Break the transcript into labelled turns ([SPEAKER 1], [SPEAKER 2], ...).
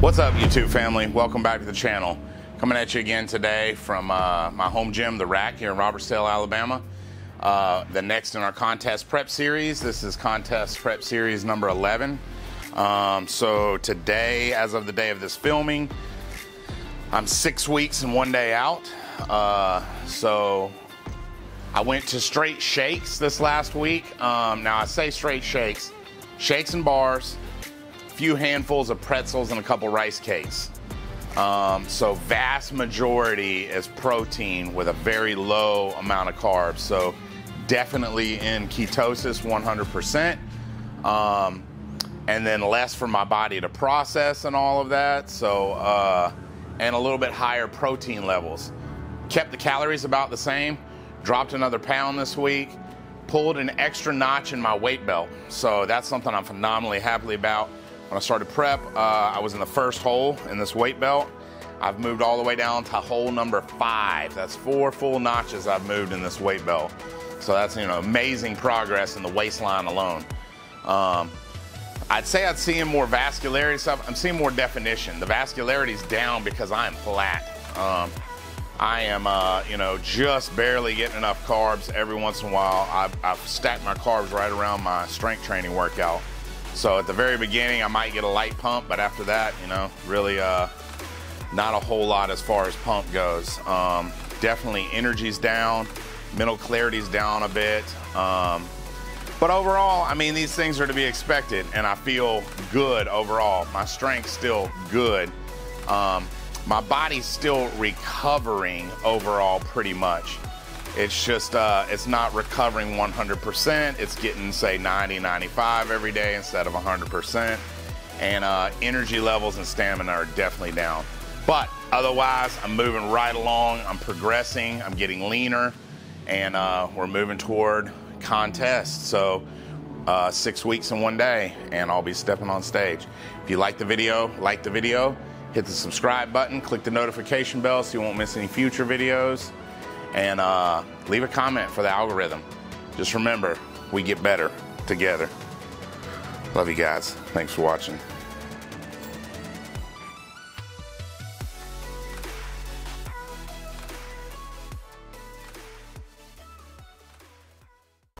[SPEAKER 1] What's up, YouTube family? Welcome back to the channel. Coming at you again today from uh, my home gym, The Rack, here in Robertsdale, Alabama. Uh, the next in our contest prep series. This is contest prep series number 11. Um, so today, as of the day of this filming, I'm six weeks and one day out. Uh, so I went to straight shakes this last week. Um, now I say straight shakes, shakes and bars, few handfuls of pretzels and a couple rice cakes. Um, so vast majority is protein with a very low amount of carbs. So definitely in ketosis 100%. Um, and then less for my body to process and all of that. So, uh, and a little bit higher protein levels. Kept the calories about the same, dropped another pound this week, pulled an extra notch in my weight belt. So that's something I'm phenomenally happy about. When I started prep, uh, I was in the first hole in this weight belt. I've moved all the way down to hole number five. That's four full notches I've moved in this weight belt. So that's you know amazing progress in the waistline alone. Um, I'd say I'd seeing more vascularity stuff. I'm seeing more definition. The vascularity's down because I am flat. Um, I am, uh, you know, just barely getting enough carbs every once in a while. I've, I've stacked my carbs right around my strength training workout. So at the very beginning, I might get a light pump, but after that, you know, really uh, not a whole lot as far as pump goes. Um, definitely energy's down, mental clarity's down a bit. Um, but overall, I mean, these things are to be expected, and I feel good overall. My strength's still good. Um, my body's still recovering overall pretty much. It's just, uh, it's not recovering 100%. It's getting, say, 90, 95 every day instead of 100%. And uh, energy levels and stamina are definitely down. But otherwise, I'm moving right along. I'm progressing. I'm getting leaner. And uh, we're moving toward contest. So, uh, six weeks in one day, and I'll be stepping on stage. If you like the video, like the video, hit the subscribe button, click the notification bell so you won't miss any future videos and uh, leave a comment for the algorithm. Just remember, we get better together. Love you guys. Thanks for watching.